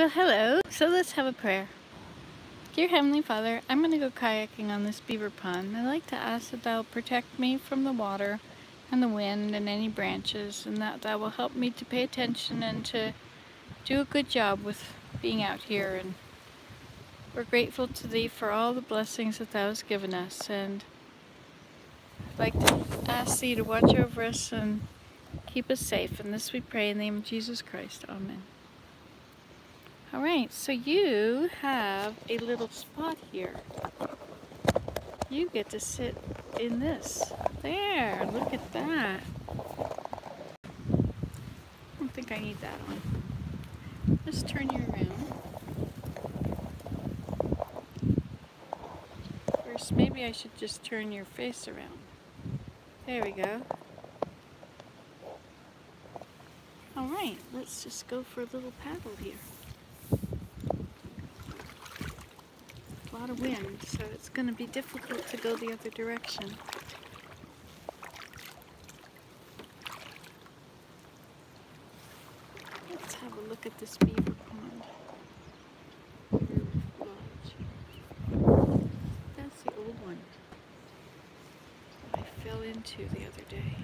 Well, hello. So let's have a prayer. Dear Heavenly Father, I'm going to go kayaking on this beaver pond. I'd like to ask that Thou protect me from the water and the wind and any branches, and that Thou will help me to pay attention and to do a good job with being out here. And we're grateful to Thee for all the blessings that Thou given us. And I'd like to ask Thee to watch over us and keep us safe. And this we pray in the name of Jesus Christ. Amen. All right, so you have a little spot here. You get to sit in this. There, look at that. I don't think I need that one. Just turn you around. First, maybe I should just turn your face around. There we go. All right, let's just go for a little paddle here. Lot of wind, so it's going to be difficult to go the other direction. Let's have a look at this beaver pond. That's the old one I fell into the other day.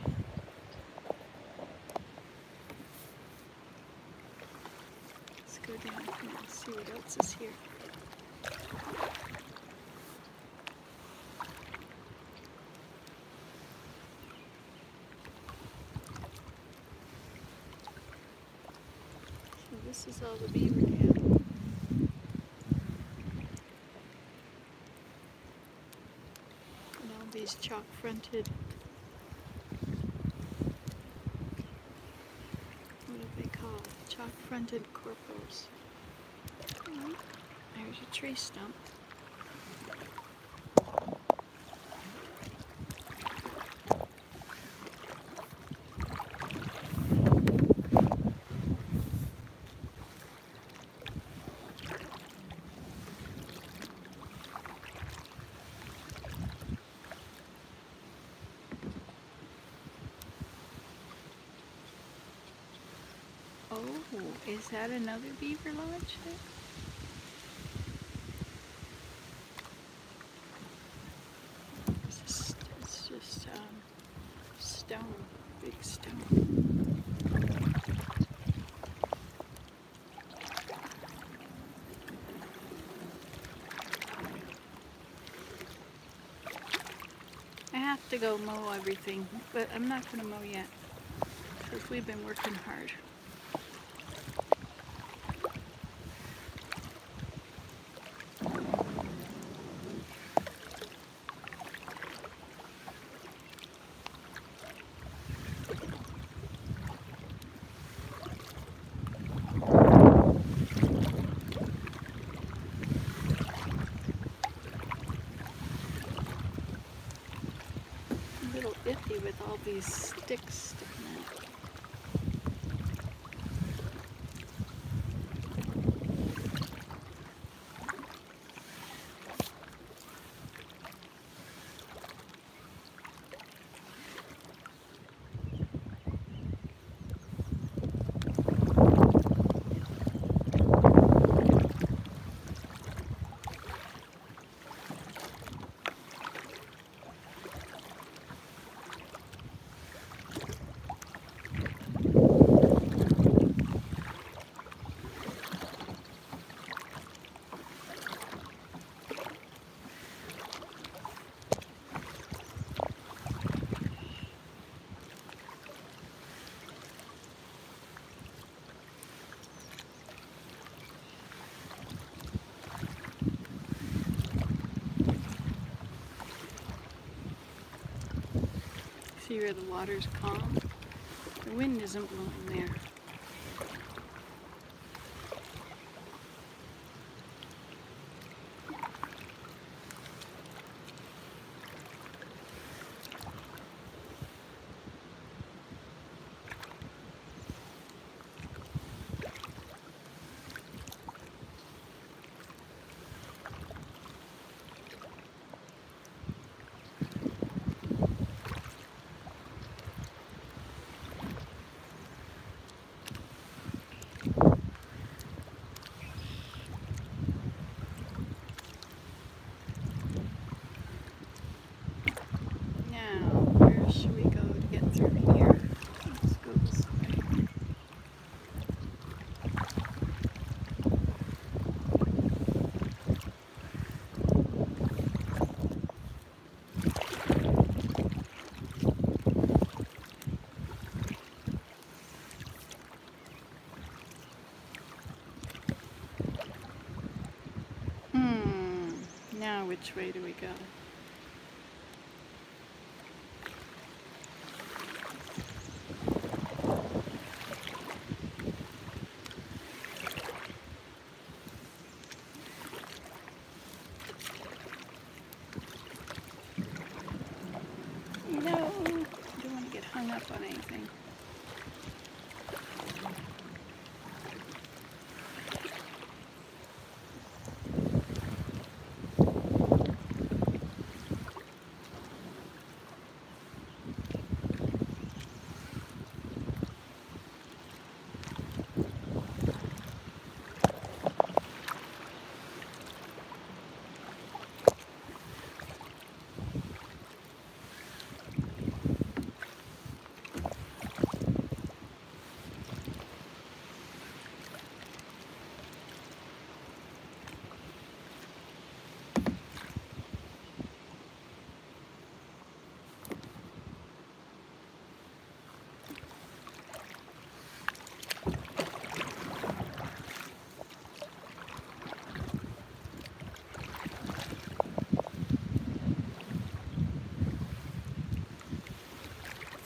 Let's go down and see what else is here. This is all the beaver dam. And all these chalk fronted what do they call chalk fronted corporals. Mm-hmm. there's a tree stump. Oh, is that another beaver lodge? It's just, it's just um, stone, big stone. I have to go mow everything, but I'm not going to mow yet because we've been working hard. iffy with all these sticks sticking out. See where the water's calm? The wind isn't which way do we go? No, I don't want to get hung up on anything.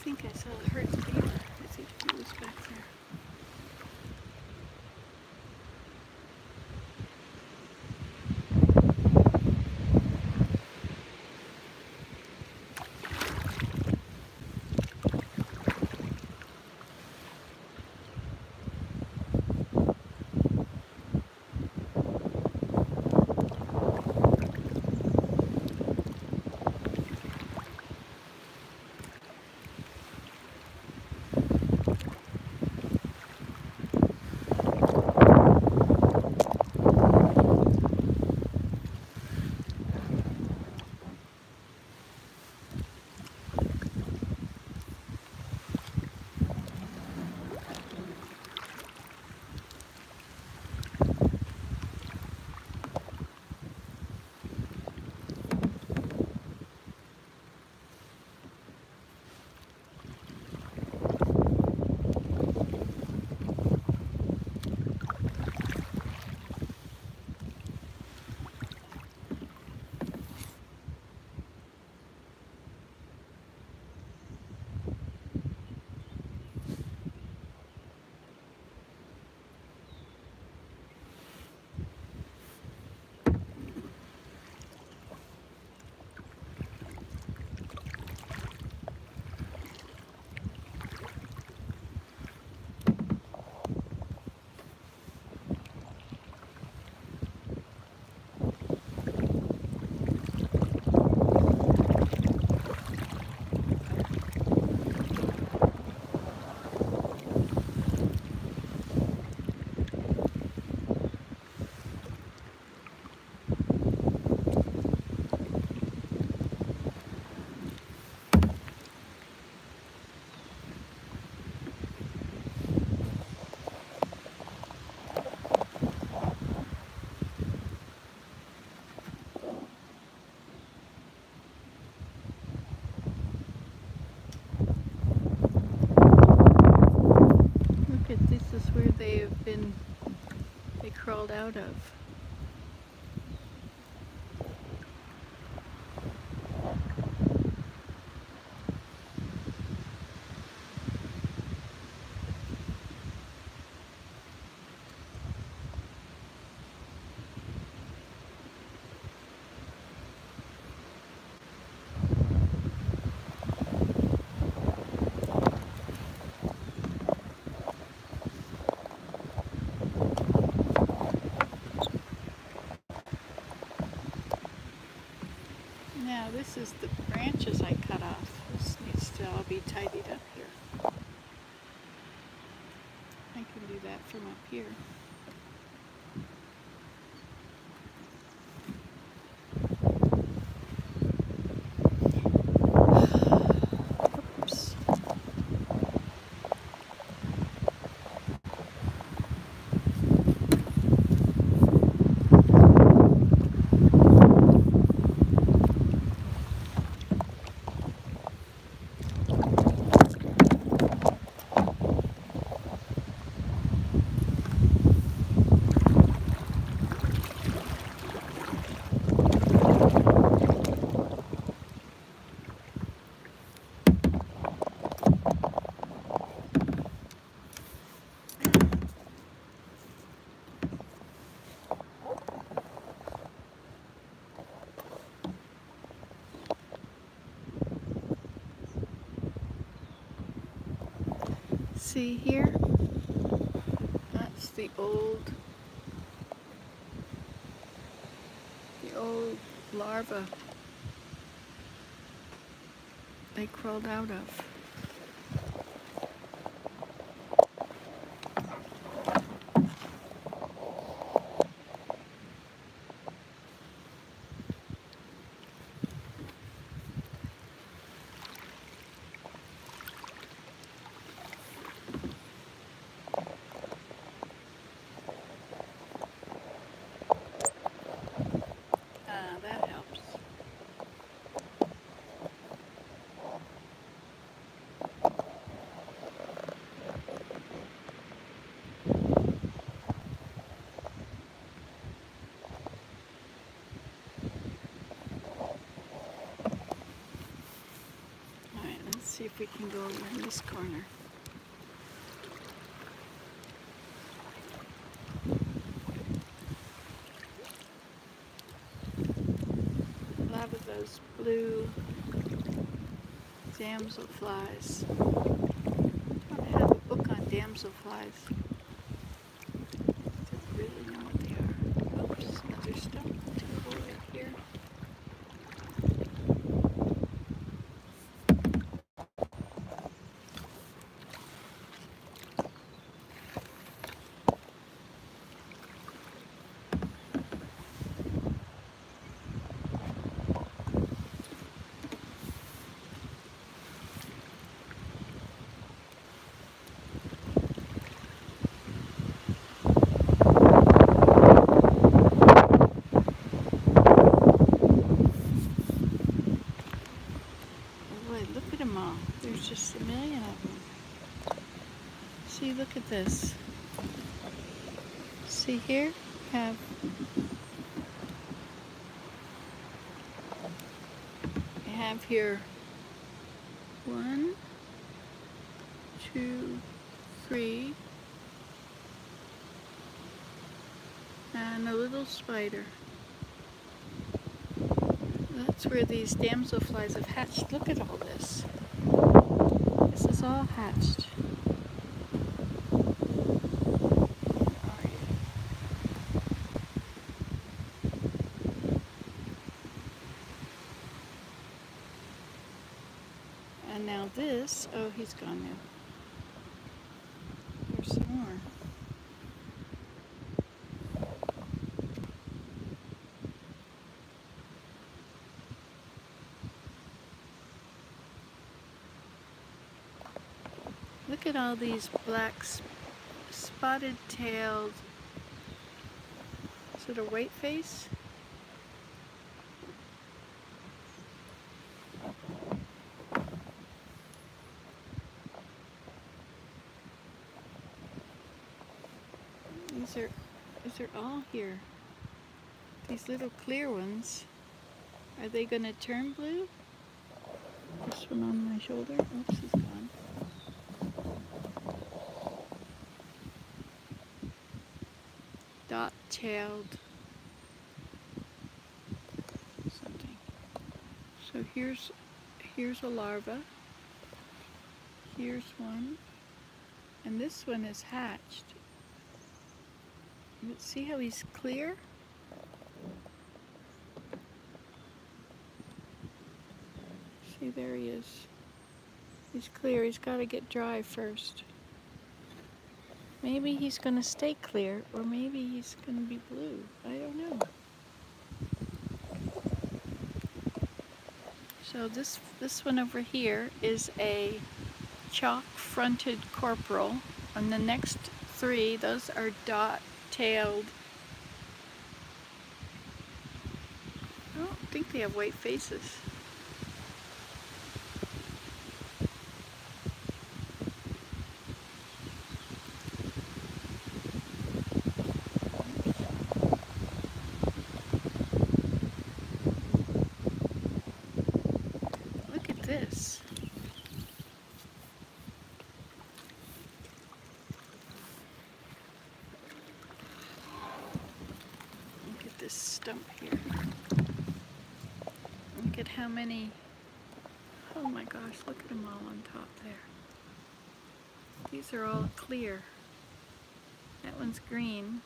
I think I saw herd of beaver. I think he was back there. Out of. Now this is the branches I See here? That's the old, the old larva they crawled out of. See if we can go around this corner. A lot of those blue damselflies. I have a book on damselflies. To really know what they are. Oops, another stump to go right here. Oh boy, look at them all. There's just a million of them. See, look at this. See here? Have I have here one, two, three, and a little spider. That's where these damselflies have hatched. Look at all this. This is all hatched. Where are you? And now this, oh, he's gone now. There's some more. Look at all these black spotted tailed. It a white face? These are these are all here. These little clear ones. Are they gonna turn blue? This one on my shoulder. Oops, dot-tailed something. So here's here's a larva. Here's one. And this one is hatched. See how he's clear? See, there he is. He's clear. He's got to get dry first. Maybe he's going to stay clear, or maybe he's going to be blue. I don't know. So this this one over here is a chalk-fronted corporal, and the next three, those are dot-tailed. I don't think they have white faces. Look at this. Look at this stump here. Look at how many. Oh my gosh, look at them all on top there. These are all clear. That one's green.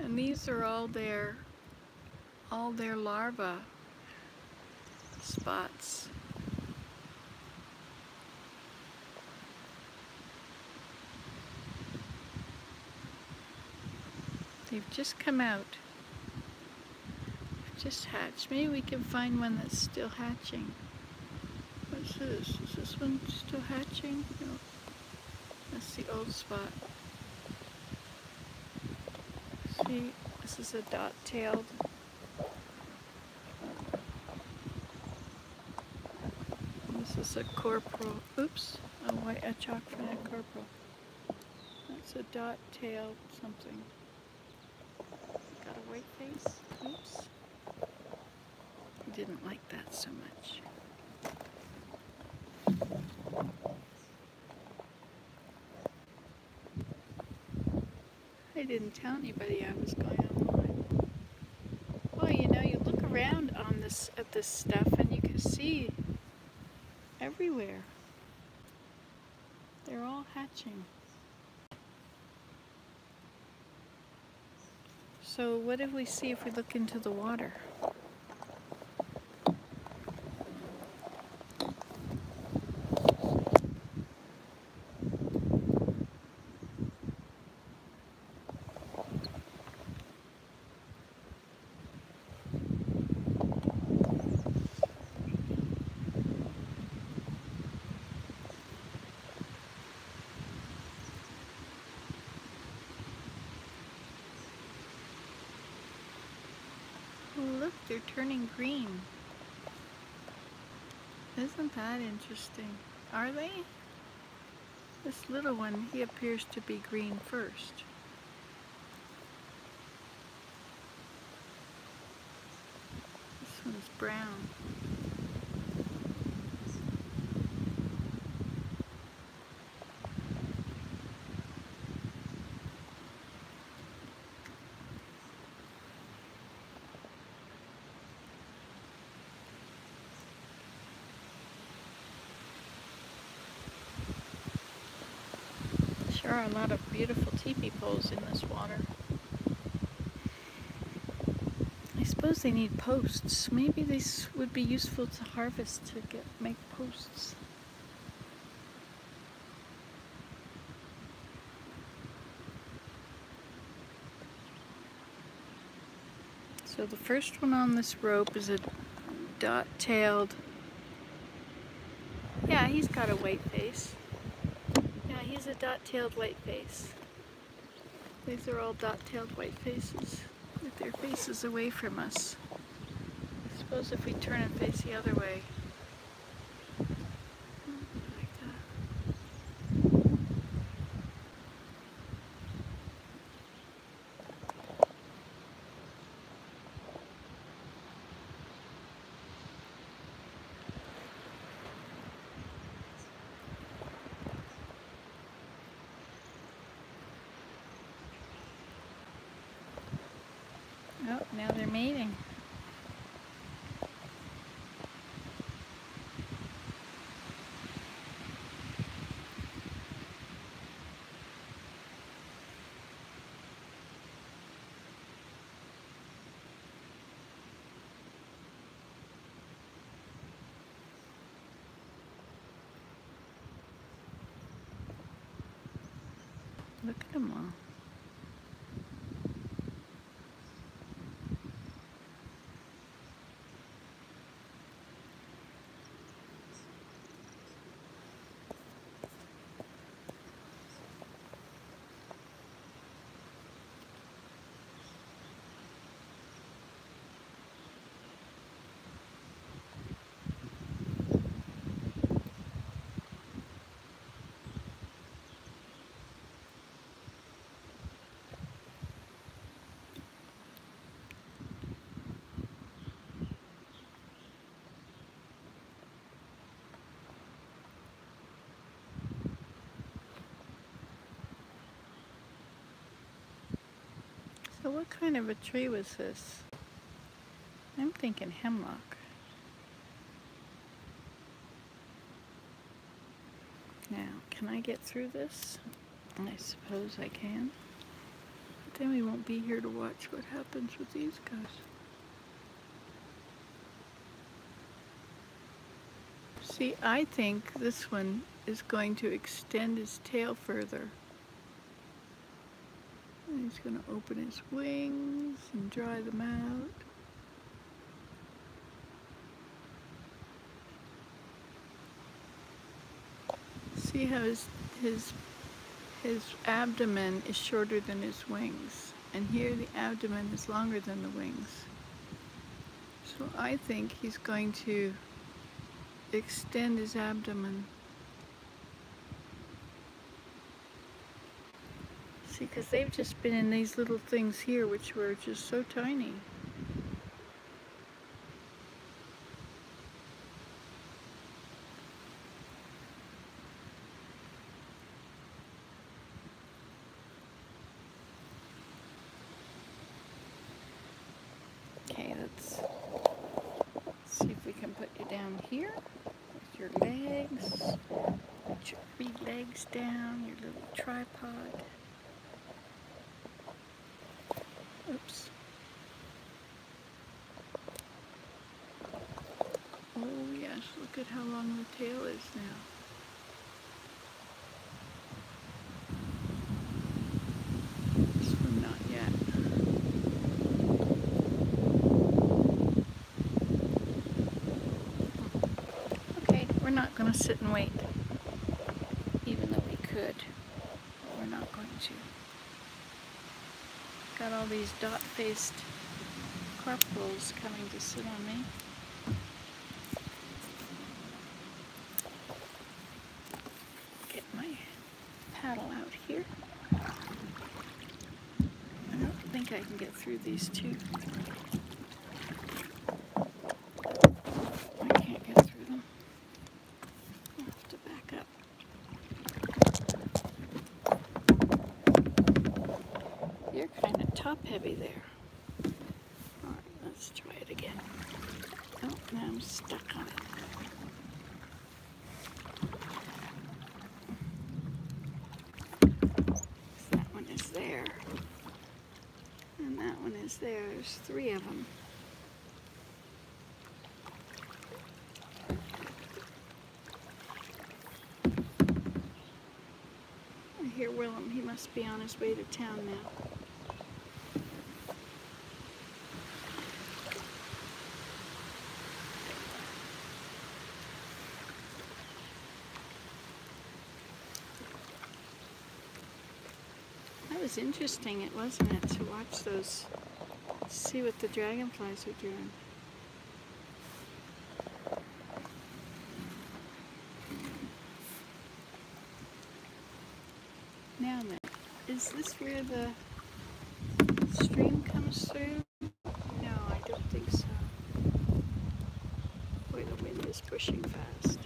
And these are all their all their larva spots. They've just come out. Just hatched. Maybe we can find one that's still hatching. This? Is this one still hatching? No. That's the old spot. See, this is a dot-tailed This is a corporal. Oops, a white a chalk fronted corporal. That's a dot-tailed something. Got a white face. Oops. Didn't like that so much. I didn't tell anybody I was going online. Well, you know, you look around on this at this stuff and you can see everywhere. They're all hatching. So what if we see if we look into the water? look, they're turning green. Isn't that interesting? Are they? This little one, he appears to be green first. This one's brown. There are a lot of beautiful teepee poles in this water. I suppose they need posts. Maybe these would be useful to harvest to get make posts. So the first one on this rope is a dot-tailed. Yeah, he's got a white face a dot-tailed whiteface. These are all dot-tailed whitefaces with their faces away from us. I suppose if we turn and face the other way, Oh, now they're mating. Look at them all. So what kind of a tree was this? I'm thinking hemlock. Now, can I get through this? I suppose I can. But then we won't be here to watch what happens with these guys. See, I think this one is going to extend its tail further. He's going to open his wings and dry them out. See how his, his, his abdomen is shorter than his wings. And here the abdomen is longer than the wings. So I think he's going to extend his abdomen. See, because they've just been in these little things here which were just so tiny. Okay, let's see if we can put you down here with your legs. Put your three legs down, your little tripod. Oops. Oh yes, look at how long the tail is now. This one not yet. Okay, we're not going to sit and wait. Even though we could. We're not going to. Got all these dot-faced corporals coming to sit on me. Get my paddle out here. I don't think I can get through these two. I can't get through them. I have to back up. You're kind of top heavy there. Alright, let's try it again. Oh, now I'm stuck on it. That one is there. And that one is there. There's three of them. I hear Willem. He must be on his way to town now. That was interesting, it wasn't it, to watch those, see what the dragonflies are doing. Now then, is this where the stream comes through? No, I don't think so. Boy, the wind is pushing fast.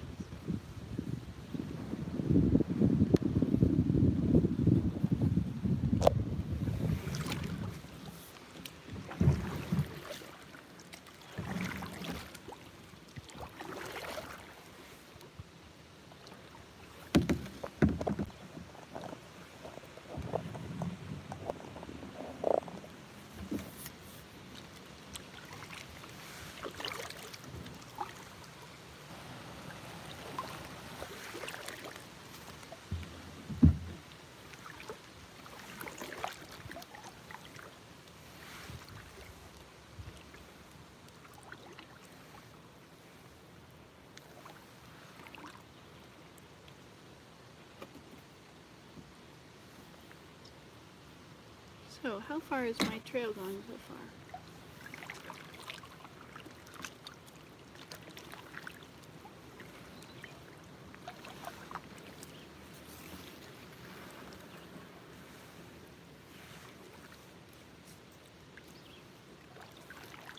So, how far is my trail going so far?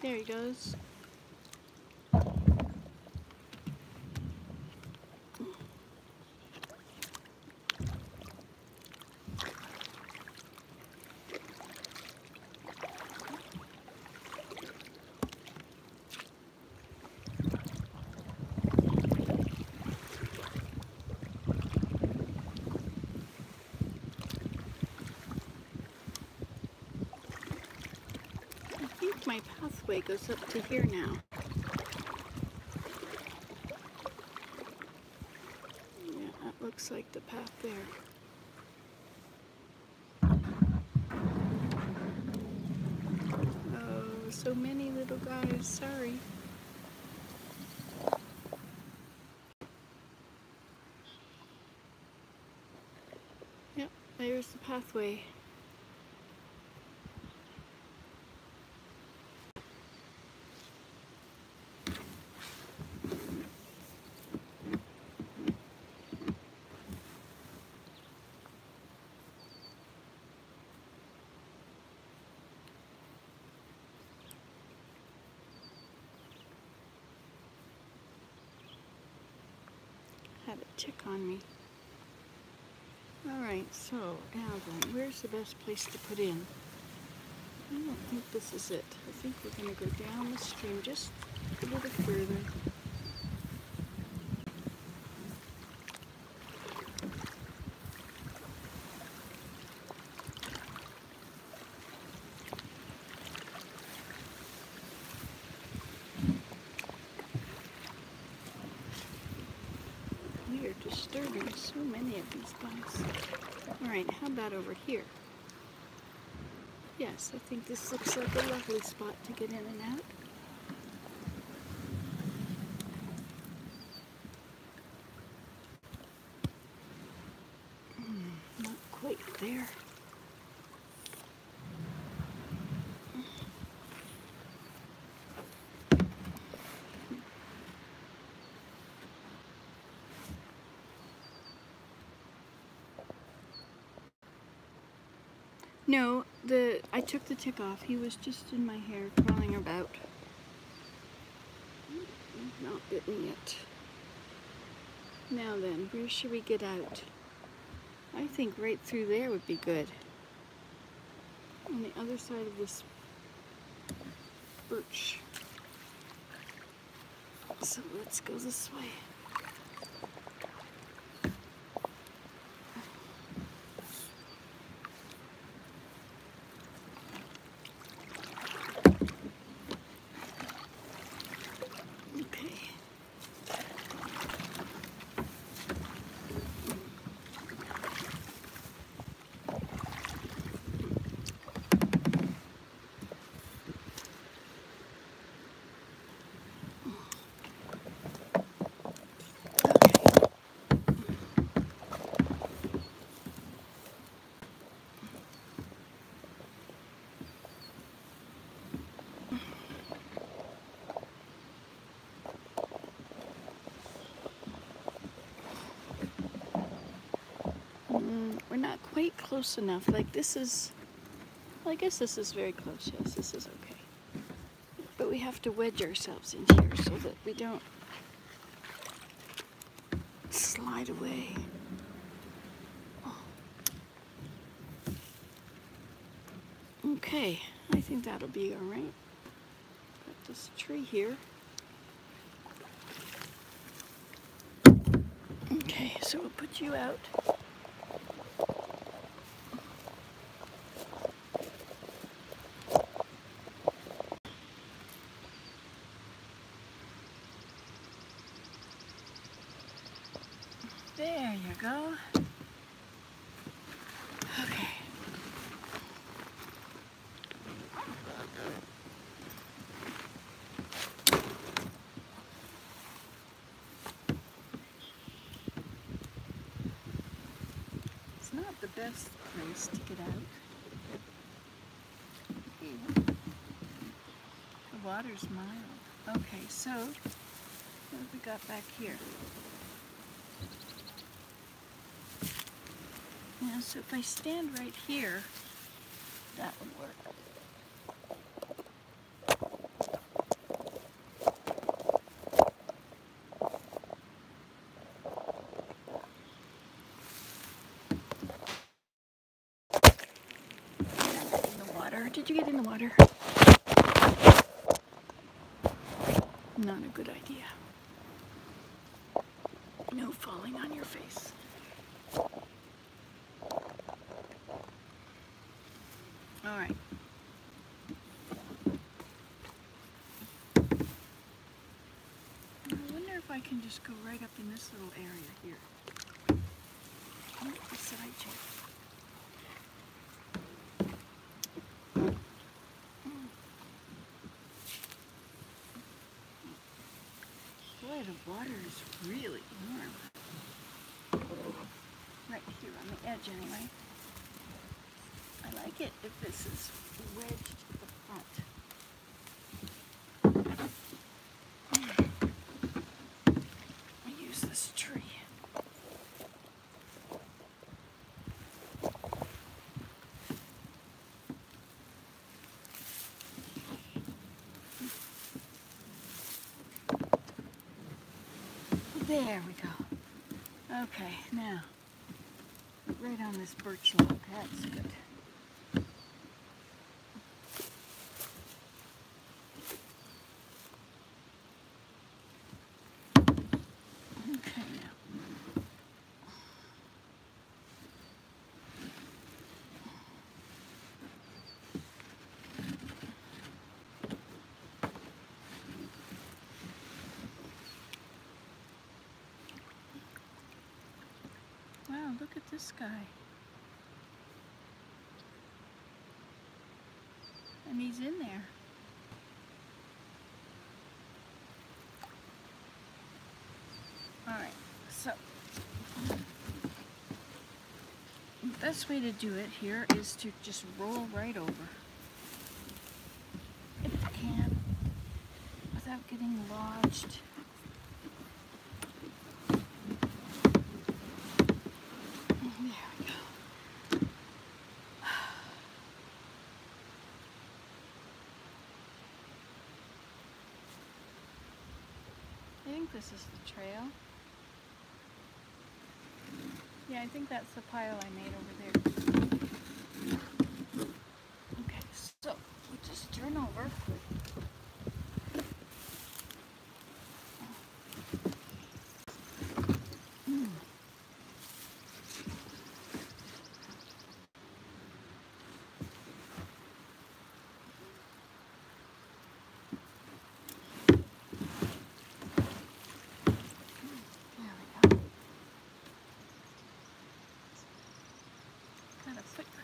There he goes. Goes up to here now. Yeah, that looks like the path there. Oh, so many little guys, sorry. Yep, there's the pathway. Had a tick on me. Alright, so then, where's the best place to put in? I don't think this is it. I think we're going to go down the stream just a little further. Disturbing so many of these bugs. Alright, how about over here? Yes, I think this looks like a lovely spot to get in and out. Hmm, not quite there. No, the I took the tick off. He was just in my hair crawling about. Not bitten yet. Now then, where should we get out? I think right through there would be good. On the other side of this birch. So let's go this way. Okay. Okay. Mm, we're not quite close enough. Like this is, well, I guess this is very close. Yes, this is okay. But we have to wedge ourselves in here so that we don't slide away. Okay, I think that'll be all right. Got this tree here. Okay, so we'll put you out. There you go. Okay. It's not the best place to get out. The water's mild. Okay, so what have we got back here? Yeah, so if I stand right here, that would work. In the water. Did you get in the water? Not a good idea. No falling on your face. All right. I wonder if I can just go right up in this little area here. Oh, the side chair. Boy, the water is really warm. Right here on the edge anyway. Like it if this is wedged to the front. There we go. Okay, now, right on this birch log, that's good. Okay, now. Look at this guy. And he's in there. Alright, so the best way to do it here is to just roll right over. If you can, without getting lodged. I think this is the trail. Yeah, I think that's the pile I made over there. Okay, so we just turn over.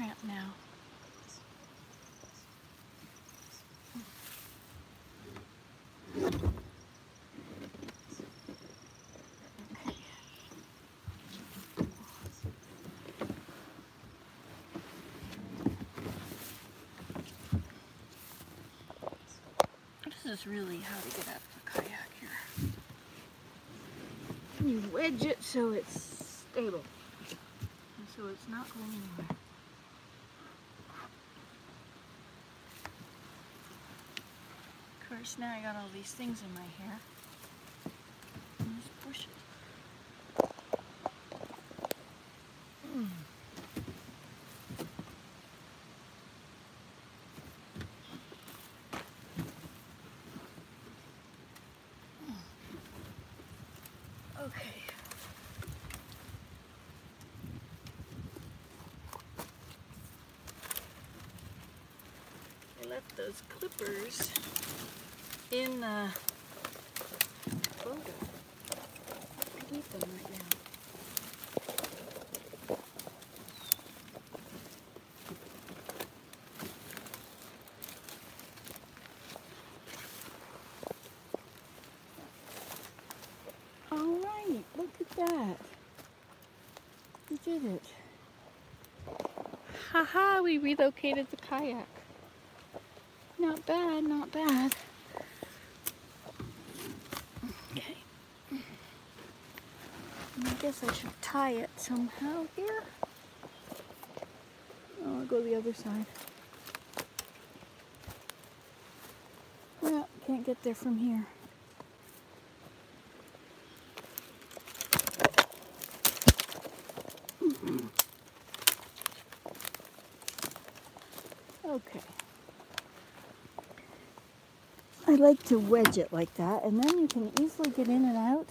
Cramp now. This is really how to get out of a kayak here. You wedge it so it's stable. And so it's not going anywhere. Course, now I got all these things in my hair. And These bushes. Okay. I left those clippers in the photo. I need them right now. All right, look at that. We did it. Haha, we relocated the kayak. Not bad, not bad. Okay. I guess I should tie it somehow here. Oh, I'll go the other side. Well, can't get there from here. Okay. I like to wedge it like that, and then you can easily get in and out.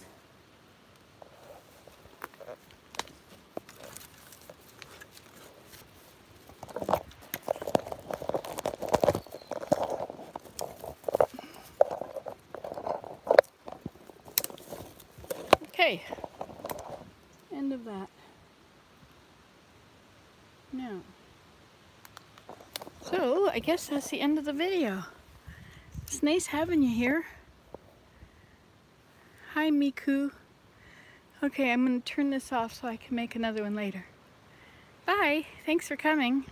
Okay. End of that. No. So, I guess that's the end of the video. It's nice having you here. Hi, Miku. Okay, I'm going to turn this off so I can make another one later. Bye. Thanks for coming.